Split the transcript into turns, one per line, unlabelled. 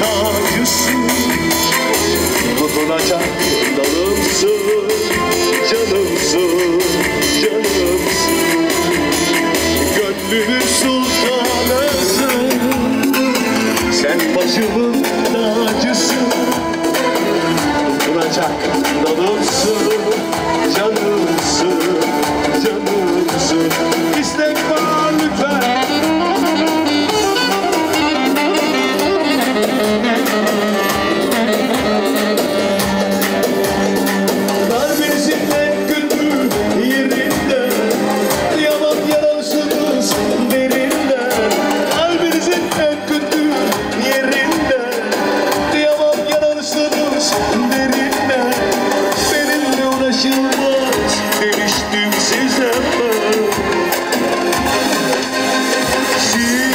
dayısın Tutunacak dalımsın Canımsın, canımsın. Gönlümün sultanısın Sen başımın tacısın. Tutunacak dalımsın. derine Seninle uğraşılmaz Eriştim size ben Siz